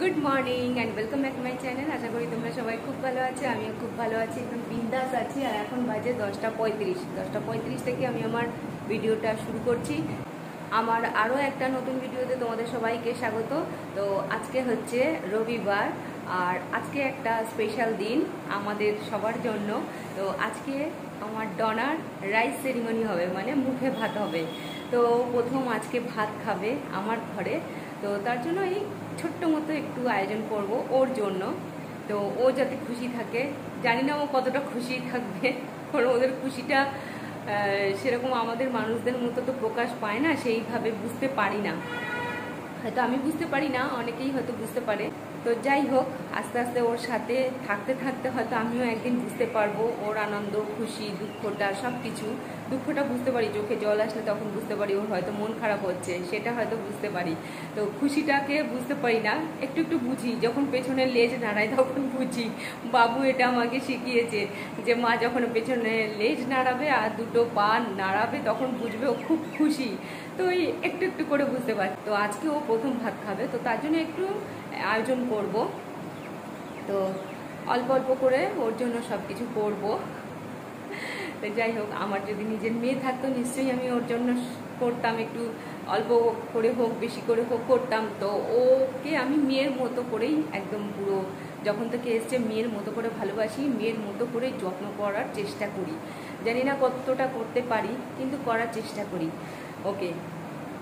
Good morning and welcome back my channel আশা করি তোমরা সবাই খুব ভালো আছো, আমিও খুব ভালো আছি, একদম বিন্দাস আছি। আর এখন বাজে দশটা পঁয়ত্রিশ। দশটা পঁয়ত্রিশ থেকে আমি আমার ভিডিওটা শুরু করছি। আমার আরও একটা নতুন ভিডিওতে তোমাদের সবাইকে স্বাগত। তো আজকে হচ্ছে রবিবার, আর আজকে একটা স্পেশাল দিন আমাদের সবার জন্য। তো আজকে আমার ডনার রাইস সেরিমনি হবে মানে মুখে ভাত হবে। তো প্রথম আজকে ভাত খাবে আমার ঘরে। তো তার জন্য এই ছোট্ট মতো একটু আয়োজন করব ওর জন্য। তো ও যাতে খুশি থাকে, জানি না ও কতটা খুশি থাকবে, কারণ ওদের খুশিটা সেরকম আমাদের মানুষদের মতো তো প্রকাশ পায় না, সেইভাবে বুঝতে পারি না। হয়তো আমি বুঝতে পারি না, অনেকেই হয়তো বুঝতে পারে। তো যাই হোক, আস্তে আস্তে ওর সাথে থাকতে থাকতে হয়তো আমিও একদিন বুঝতে পারব ওর আনন্দ, খুশি, দুঃখটা সব কিছু দুঃখটা বুঝতে পারি, চোখে জল আসলে তখন বুঝতে পারি, ওর হয়তো মন খারাপ হচ্ছে, সেটা হয়তো বুঝতে পারি। তো খুশিটাকে বুঝতে পারি না, একটু একটু বুঝি, যখন পেছনে লেজ নাড়াই তখন বুঝি। বাবু এটা আমাকে শিখিয়েছে যে মা যখন পেছনে লেজ নাড়াবে আর দুটো পা নাড়াবে তখন বুঝবে ও খুব খুশি। তো ওই একটু একটু করে বুঝতে পারছি। তো আজকে ও প্রথম ভাত খাবে। তো তার জন্য একটু আয়োজন করব। তো অল্প অল্প করে ওর জন্য সব কিছু করব। তো যাই হোক, আমার যদি নিজের মেয়ে থাকতো, নিশ্চয়ই আমি ওর জন্য করতাম একটু অল্প করে হোক, বেশি করে হোক করতাম। তো ওকে আমি মেয়ের মতো করেই একদম পুরো, যখন থেকে এসছে মেয়ের মতো করে ভালোবাসি, মেয়ের মতো করেই যত্ন করার চেষ্টা করি। জানি না কতটা করতে পারি, কিন্তু করার চেষ্টা করি। ওকে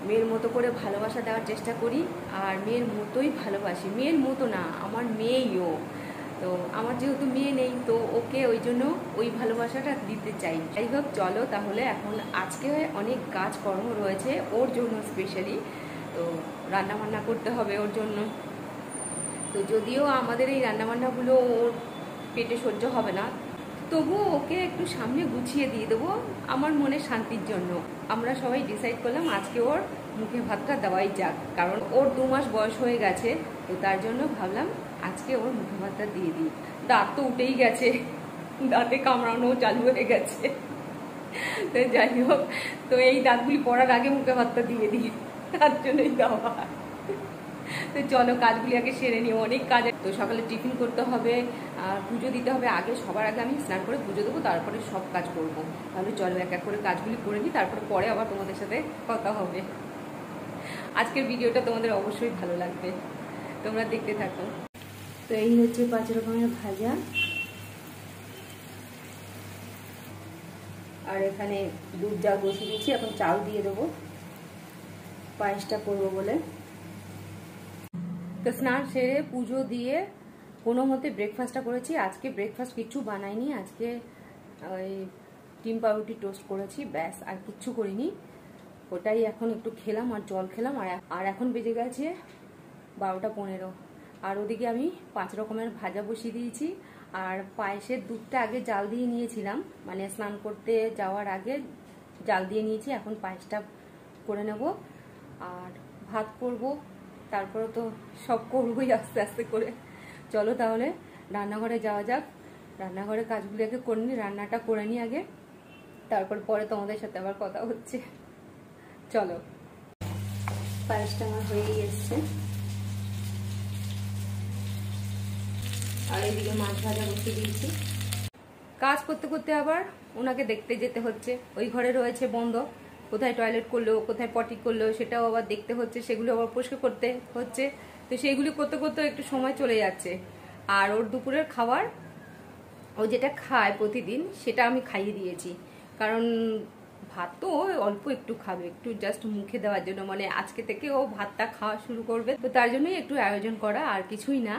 মেয়ের মতো করে ভালোবাসা দেওয়ার চেষ্টা করি, আর মেয়ের মতোই ভালোবাসি। মেয়ের মতো না, আমার মেয়েই ও। তো আমার যেহেতু মেয়ে নেই, তো ওকে ওই জন্য ওই ভালোবাসাটা দিতে চাই। যাই হোক, চলো তাহলে এখন আজকে অনেক কাজকর্ম রয়েছে ওর জন্য স্পেশালি তো রান্না বান্না করতে হবে ওর জন্য। তো যদিও আমাদের এই রান্নাবান্নাগুলো ওর পেটে সহ্য হবে না তবুও ওকে একটু সামনে গুছিয়ে দিয়ে দেবো আমার মনে শান্তির জন্য। আমরা সবাই ডিসাইড করলাম আজকে ওর মুখে ভাতটা দেওয়াই যাক, কারণ ওর দু মাস বয়স হয়ে গেছে, তো তার জন্য ভাবলাম আজকে ওর মুখে ভাতটা দিয়ে দিই। দাঁত তো উঠেই গেছে, দাঁতে কামড়ানো চালু হয়ে গেছে। তো যাই হোক, তো এই দাঁতগুলি পড়ার আগে মুখে ভাতটা দিয়ে দিই, তার জন্যই দেওয়া। তো চলো কাজগুলি আগে সেরে নিই, অনেক কাজ তো সকালে টিফিন করতে হবে, আর পুজো দিতে হবে আগে, সবার আগে আমি স্নান করে পুজো দেবো, তারপরে সব কাজ করব। তাহলে চলো এক এক করে কাজগুলি করে নিই, তারপরে পরে আবার তোমাদের সাথে কথা হবে। আজকের ভিডিওটা তোমাদের অবশ্যই ভালো লাগবে। তোমরা দেখতে থাকো। তো এই হচ্ছে পাঁচ রকমের ভাজা। আর এখানে দুধ জা বসিয়ে দিচ্ছি, এখন চাল দিয়ে দেবো। পায়েসটা করব বলে। তো স্নান সেরে পুজো দিয়ে কোনো মতে ব্রেকফাস্টটা করেছি। আজকে ব্রেকফাস্ট কিছু বানাইনি। আজকে ওই ডিম পাউরুটি টোস্ট করেছি। ব্যাস, আর কিচ্ছু করিনি। ওটাই এখন একটু খেলাম আর জল খেলাম। আর আর এখন বেজে গেছে বারোটা পনেরো। আর ওদিকে আমি পাঁচ রকমের ভাজা বসিয়ে দিয়েছি। আর পায়েসের দুধটা আগে জাল দিয়ে নিয়েছিলাম। মানে স্নান করতে যাওয়ার আগে জাল দিয়ে নিয়েছি। এখন পায়েসটা করে নেব। আর ভাত করব তারপরে তো সব করবোই আস্তে আস্তে করে। চলো তাহলে রান্নাঘরে যাওয়া যাক। রান্নাঘরে কাজগুলি আগে করে নিই, রান্নাটা করে নিই আগে। তারপর পরে তোমাদের সাথে আবার কথা হচ্ছে। চলো। পায়েসটা আমার হয়েই এসছে। আর এইদিকে মাছ ভাজা বসিয়ে দিয়েছি। কাজ করতে করতে আবার ওনাকে দেখতে যেতে হচ্ছে। ওই ঘরে রয়েছে বন্ধ। কোথায় টয়লেট করল, কোথায় পটি করল, সেটাও আবার দেখতে হচ্ছে, সেগুলো আবার পরিষ্কার করতে হচ্ছে। তো সেইগুলি করতে করতে একটু সময় চলে যাচ্ছে। আর ওর দুপুরের খাবার, ও যেটা খায় প্রতিদিন, সেটা আমি খাইয়ে দিয়েছি। কারণ ভাত তো অল্প একটু খাবে, একটু জাস্ট মুখে দেওয়ার জন্য। মানে আজকে থেকে ও ভাতটা খাওয়া শুরু করবে। তো তার জন্যই একটু আয়োজন করা, আর কিছুই না।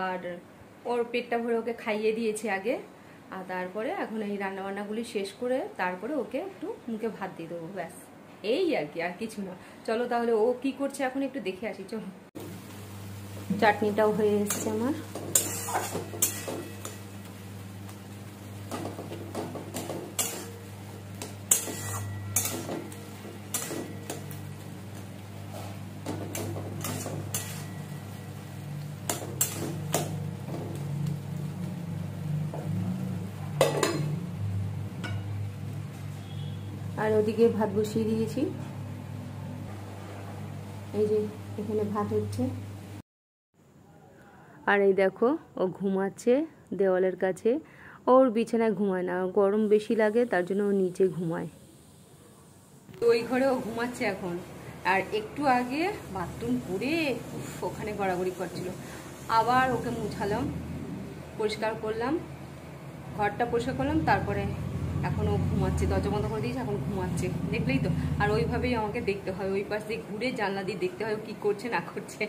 আর ওর পেটটা ভরে ওকে খাইয়ে দিয়েছে আগে। আর তারপরে এখন এই রান্নাবান্নাগুলি শেষ করে তারপরে ওকে একটু মুখে ভাত দিয়ে দেবো, ব্যাস। এই আর কি, আর কিছু না। চলো তাহলে ও কি করছে এখন একটু দেখে আসি, চলো। চাটনিটাও হয়ে এসছে আমার। আর ওদিকে ভাত বসিয়ে দিয়েছি। এই যে এখানে ভাত হচ্ছে। আর এই দেখো ও ঘুমাচ্ছে দেওয়ালের কাছে। ওর বিছানায় ঘুমায় না গরম বেশি লাগে তার জন্য ও নিচে ঘুমায়। তো ওই ঘরে ও ঘুমাচ্ছে এখন। আর একটু আগে বাথরুম করে ওখানে গড়াগড়ি করছিল। আবার ওকে মুছালাম পরিষ্কার করলাম ঘরটা পরিষ্কার করলাম তারপরে এখন ও ঘুমাচ্ছে, দরজা বন্ধ করে দিয়েছে, এখন ঘুমাচ্ছে। দেখলেই তো। আর ওইভাবেই আমাকে দেখতে হয়, ওই পাশ দিয়ে ঘুরে জানলা দিয়ে দেখতে হয় ও কী করছে, না করছে।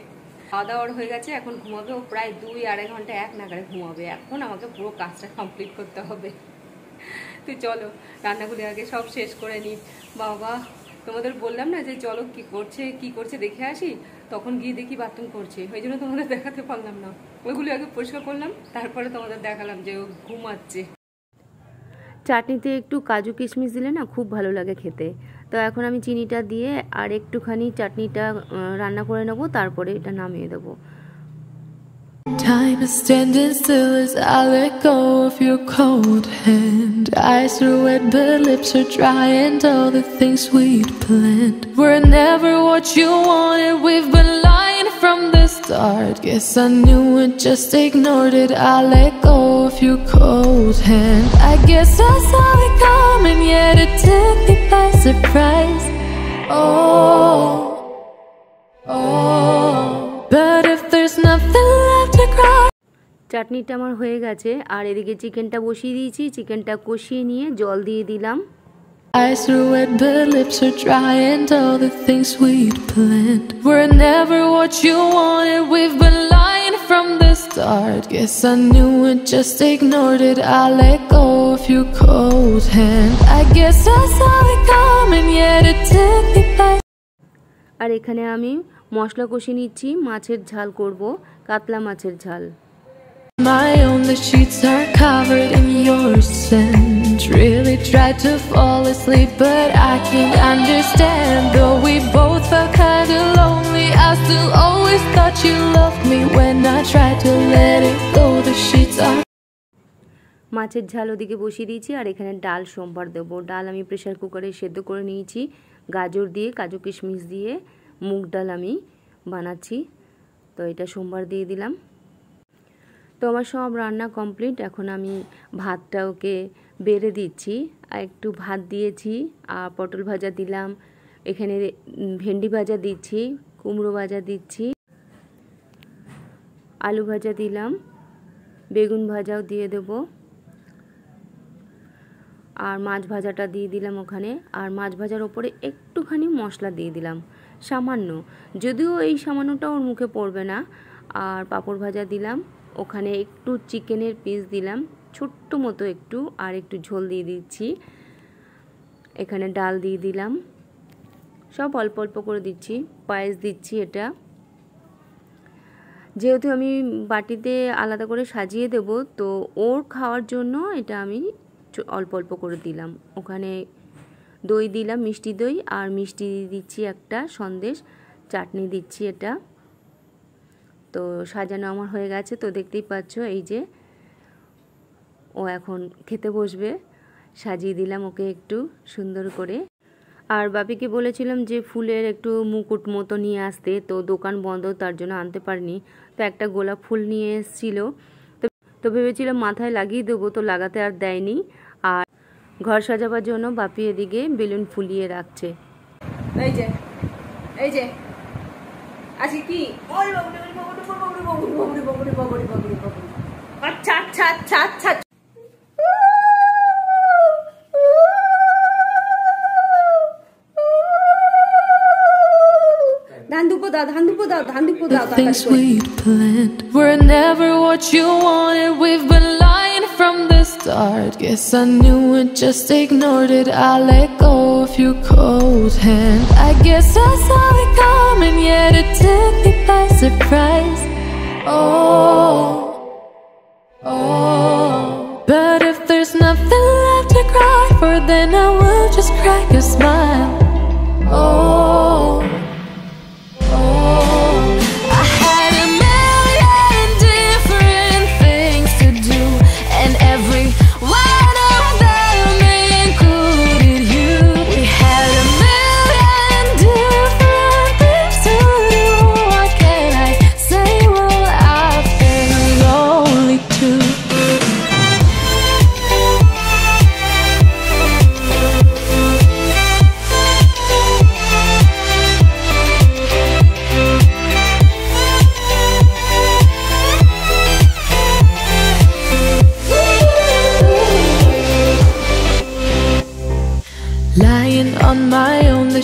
খাওয়া দাওয়ার হয়ে গেছে, এখন ঘুমাবে ও প্রায় দুই আড়াই ঘণ্টা, এক নাগারে ঘুমাবে। এখন আমাকে পুরো কাজটা কমপ্লিট করতে হবে। তো চলো, রান্নাগুলি আগে সব শেষ করে নিই। বাবা, তোমাদের বললাম না যে চলো কি করছে কি করছে দেখে আসি? তখন গিয়ে দেখি বাথরুম করছে। ওই জন্য তোমাদের দেখাতে পারলাম না। ওইগুলি আগে পরিষ্কার করলাম, তারপরে তোমাদের দেখালাম যে ও ঘুমাচ্ছে। চাটনিতে একটু কাজু কিশমিশ দিলে না খুব ভালো লাগে খেতে তো এখন আমি চিনিটা দিয়ে আর একটুখানি চাটনিটা রান্না করে নেব তারপরে এটা নামিয়ে দেবো Time is standing still as I let go of your cold hand. Eyes are wet, but lips are dry, and all the things we'd planned were never what you wanted. We've been lying from the start. Guess I knew it, just ignored it. I let go of your cold hand. I guess I saw it coming, yet it took me by surprise. Oh, oh. But if there's nothing left to cry. চাটনিটা আমার হয়ে গেছে আর এদিকে চিকেনটা বসিয়ে দিয়েছি চিকেনটা কষিয়ে নিয়ে জল দিয়ে দিলাম Eyes are wet, but lips are dry, and all the things we'd planned were never what you wanted. We've been lying from the start. Guess I knew it, just ignored it. I let go of your cold hand. I guess I saw it coming, yet it took me by. আর এখানে আমি মশলা কষিয়ে নিচ্ছি মাছের ঝাল করব কাতলা মাছের ঝাল My only sheets are covered in your scent. Really tried to fall asleep, but I can't understand. Though we both felt kinda lonely, I still always thought you loved me. When I tried to let it go, the sheets are. মাছের ঝাল ওদিকে বসিয়ে দিয়েছি আর এখানে ডাল সোমবার দেবো ডাল আমি প্রেশার কুকারে সেদ্ধ করে নিয়েছি গাজর দিয়ে কাজু কিশমিশ দিয়ে মুগ ডাল আমি বানাচ্ছি তো এটা সোমবার দিয়ে দিলাম তো আমার সব রান্না কমপ্লিট। এখন আমি ভাতটা ওকে বেড়ে দিচ্ছি। আর একটু ভাত দিয়েছি, আর পটল ভাজা দিলাম। এখানে ভেন্ডি ভাজা দিচ্ছি, কুমড়ো ভাজা দিচ্ছি, আলু ভাজা দিলাম, বেগুন ভাজাও দিয়ে দেবো। আর মাছ ভাজাটা দিয়ে দিলাম ওখানে। আর মাছ ভাজার ওপরে একটুখানি মশলা দিয়ে দিলাম, সামান্য। যদিও এই সামান্যটা ওর মুখে পড়বে না। আর পাঁপড় ভাজা দিলাম ওখানে একটু চিকেনের পিস দিলাম, ছোট্ট মতো একটু, আর একটু ঝোল দিয়ে দিচ্ছি। এখানে ডাল দিয়ে দিলাম। সব অল্প অল্প করে দিচ্ছি, পায়েস দিচ্ছি এটা। যেহেতু আমি বাটিতে আলাদা করে সাজিয়ে দেব, তো ওর খাওয়ার জন্য এটা আমি অল্প অল্প করে দিলাম। ওখানে দই দিলাম, মিষ্টি দই, আর মিষ্টি দিচ্ছি একটা সন্দেশ, চাটনি দিচ্ছি এটা। তো সাজানো আমার হয়ে গেছে তো দেখতেই পাচ্ছ এই যে ও এখন খেতে বসবে। সাজিয়ে দিলাম ওকে একটু সুন্দর করে। আর বাপিকে বলেছিলাম যে ফুলের একটু মুকুট মতো নিয়ে আসতে তো দোকান বন্ধ তার জন্য আনতে পারিনি। তো একটা গোলাপ ফুল নিয়ে এসেছিল। তো তো ভেবেছিলাম মাথায় লাগিয়ে দেবো তো লাগাতে আর দেয়নি। আর ঘর সাজাবার জন্য বাপি এদিকে বেলুন ফুলিয়ে রাখছে। এই যে এই যে আজকে কি? আচ্ছা আচ্ছা আচ্ছা আচ্ছা ধান দুপো দাও ধান দুপো দাও ধান দুপো দাও The things we'd planned were never what you wanted. We've been lying from the start. Guess I knew it, just ignored it. I let go of your cold hand. I guess I saw it coming, yet it took me by surprise. Oh, oh. But if there's nothing left to cry for, then I will just crack a smile. Oh. Oh,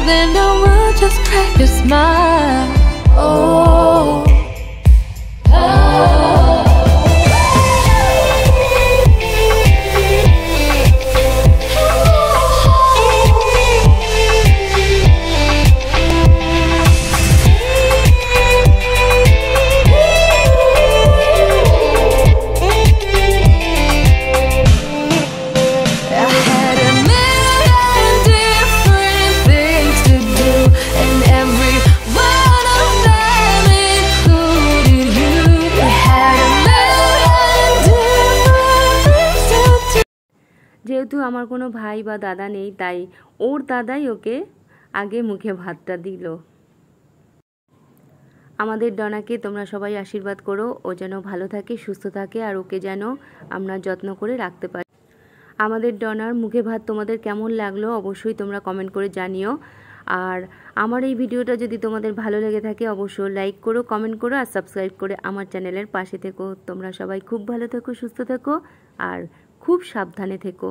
then I will just crack your smile. আমার কোনো ভাই বা দাদা নেই, তাই ওর দাদাই ওকে আগে মুখে ভাতটা দিল। আমাদের ডনাকে তোমরা সবাই আশীর্বাদ করো, ও যেন ভালো থাকে, সুস্থ থাকে, আর ওকে যেন আমরা যত্ন করে রাখতে পারি। আমাদের ডনার মুখে ভাত তোমাদের কেমন লাগল অবশ্যই তোমরা কমেন্ট করে জানিও। আর আমার এই ভিডিওটা যদি তোমাদের ভালো লেগে থাকে অবশ্যই লাইক করো, কমেন্ট করো, আর সাবস্ক্রাইব করে আমার চ্যানেলের পাশে থেকো। তোমরা সবাই খুব ভালো থেকো, সুস্থ থেকো, আর খুব সাবধানে থেকো।